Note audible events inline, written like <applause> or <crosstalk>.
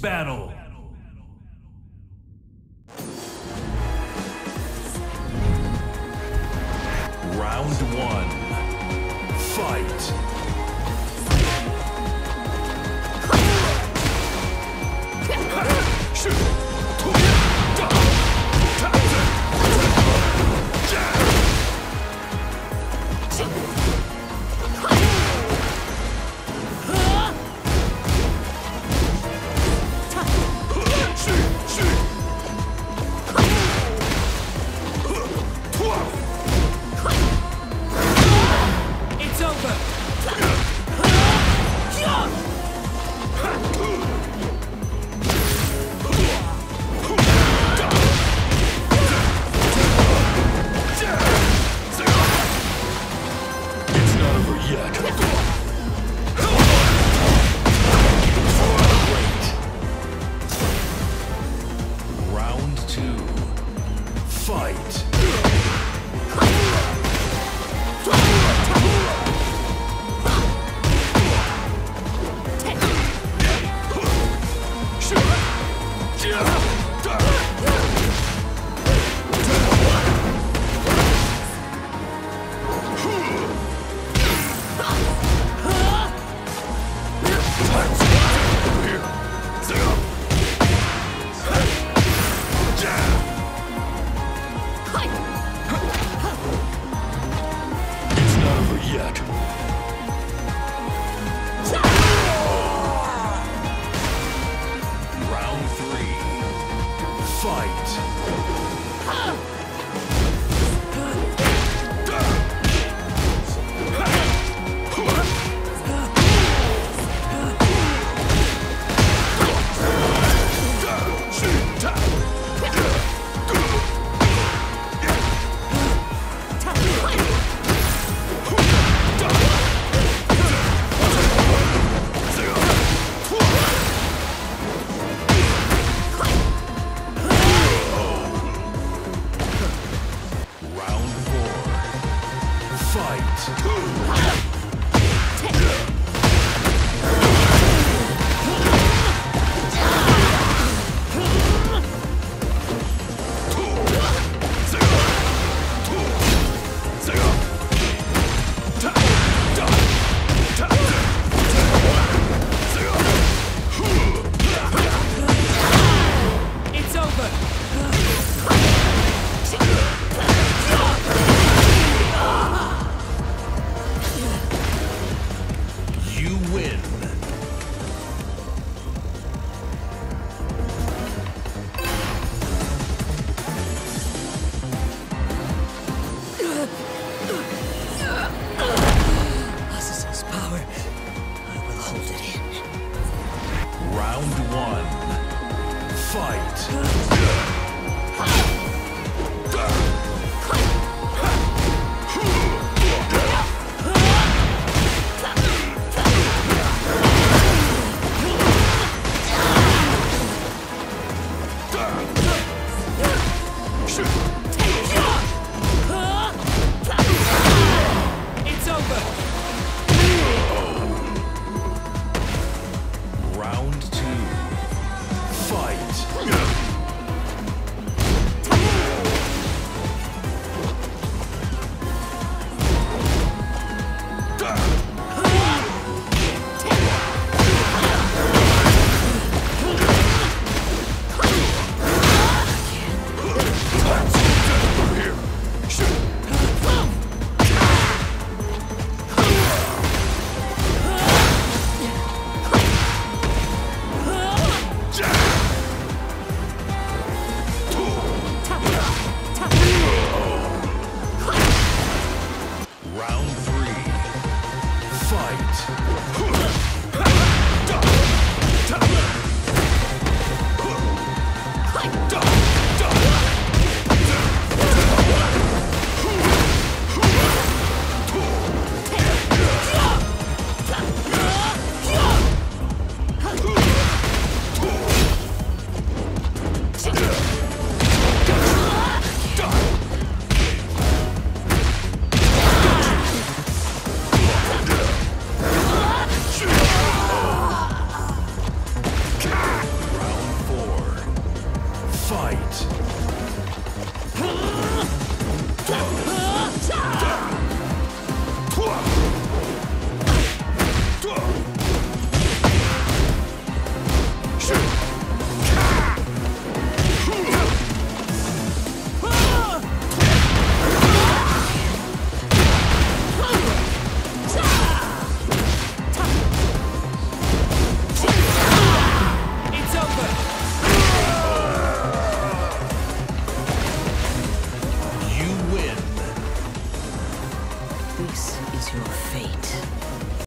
battle. Round one. Fight. Fight. Yet. Round three. Fight. Round one. Fight. It's <laughs> Round two. Fight. Go!